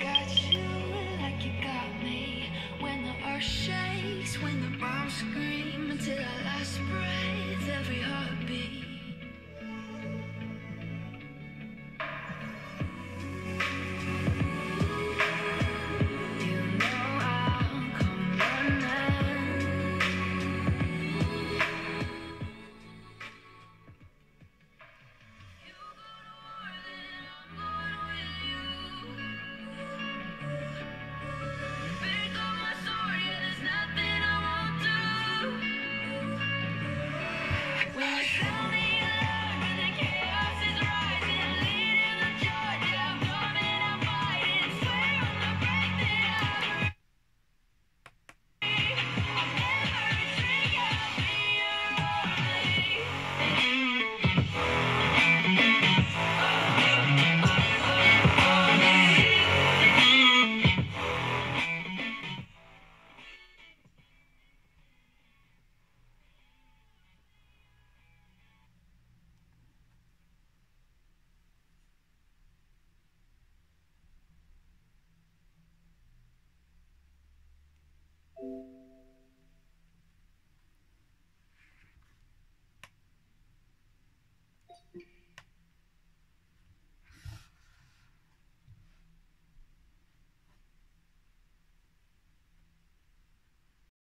Gotcha. got you.